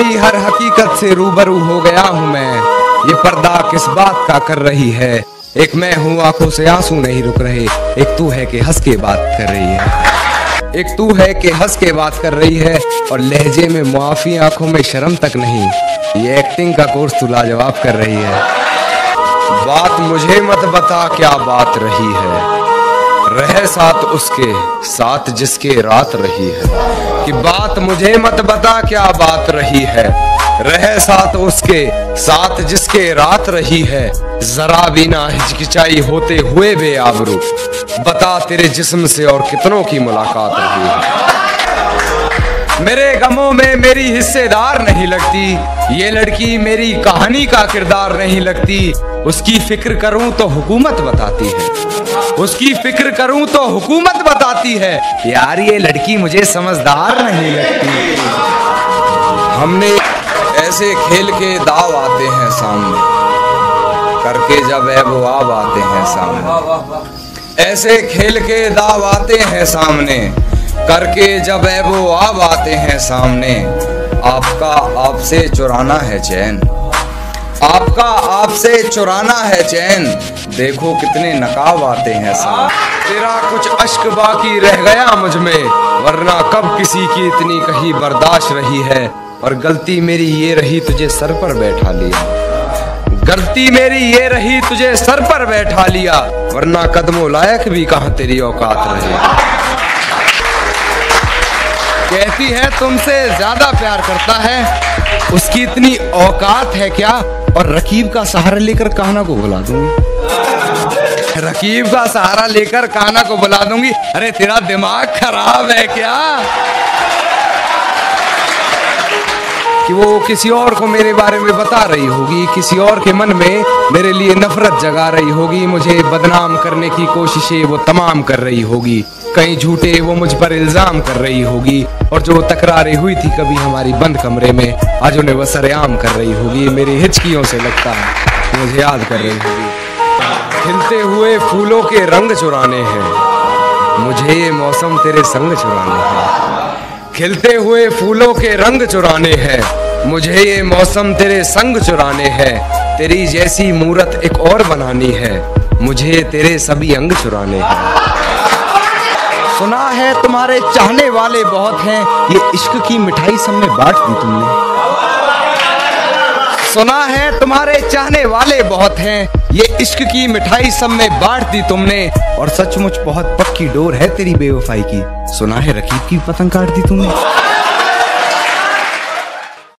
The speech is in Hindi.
तेरी हर हकीकत से रूबरू हो गया हूँ मैं। ये पर्दा किस बात का कर रही है? एक मैं हूँ, आँखों से आँसू नहीं रुक रहे। एक तू है कि हंस के बात कर रही है। एक तू है कि हंस के बात कर रही है, और लहजे में मुआफी आँखों में शर्म तक नहीं। ये एक्टिंग का कोर्स तू लाजवाब कर रही है। बात मुझे मत बता क्या बात रही है। रहे साथ उसके, साथ जिसके रात रही है। कि बात मुझे मत बता क्या बात रही है। रह साथ उसके, साथ जिसके रात रही है। जरा भी ना हिचकिचाई होते हुए बे आबरू। बता तेरे जिस्म से और कितनों की मुलाकात रही है। मेरे गमों में मेरी हिस्सेदार नहीं लगती। ये लड़की मेरी कहानी का किरदार नहीं लगती। उसकी फ़िक्र करूँ तो हुकूमत बताती है। उसकी फ़िक्र करूँ तो हुकूमत बताती है। यार, ये लड़की मुझे समझदार नहीं लगती। हमने ऐसे खेल के दाव आते हैं सामने। करके जब है वो आब आते हैं सामने। ऐसे खेल के दाव आते हैं सामने। करके जब है वो आब आते हैं सामने, आपका आपसे चुराना है चैन। आपका आपसे चुराना है चैन। देखो कितने नकाब आते हैं सामने। तेरा कुछ अश्क बाकी रह गया मुझमें, वरना कब किसी की इतनी कहीं बर्दाश्त रही है। और गलती मेरी ये रही तुझे सर पर बैठा लिया। गलती मेरी ये रही तुझे सर पर बैठा लिया, वरना कदमों लायक भी कहा तेरी औकात रही? कहती है, तुमसे ज़्यादा प्यार करता है। उसकी इतनी औकात है क्या? और रकीब का सहारा लेकर काना को बुला दूँगी। रकीब का सहारा लेकर काना को बुला दूँगी। अरे, तेरा दिमाग खराब है क्या? कि वो किसी और को मेरे बारे में बता रही होगी, किसी और के मन में मेरे लिए नफरत जगा रही होगी, मुझे बदनाम करने की कोशिशें वो तमाम कर रही होगी। कहीं झूठे वो मुझ पर इल्ज़ाम कर रही होगी। और जो तकरारें हुई थी कभी हमारी बंद कमरे में, आज उन्हें वह सरेआम कर रही होगी। मेरी हिचकियों से लगता है, मुझे याद कर रही होगी। खिलते हुए फूलों के रंग चुराने हैं, मुझे ये मौसम तेरे संग चुराने हैं। खिलते हुए फूलों के रंग चुराने हैं, मुझे ये मौसम तेरे संग चुराने हैं। तेरी जैसी मूरत एक और बनानी है, मुझे तेरे सभी अंग चुराने हैं। सुना है, तुम्हारे चाहने वाले बहुत हैं। ये इश्क की मिठाई सब में बांट दी तुमने। सुना है, तुम्हारे चाहने वाले बहुत हैं। ये इश्क की मिठाई सब में बांट दी तुमने। और सचमुच बहुत पक्की डोर है तेरी बेवफाई की। सुना है, रकीब की पतंग काट दी तुमने।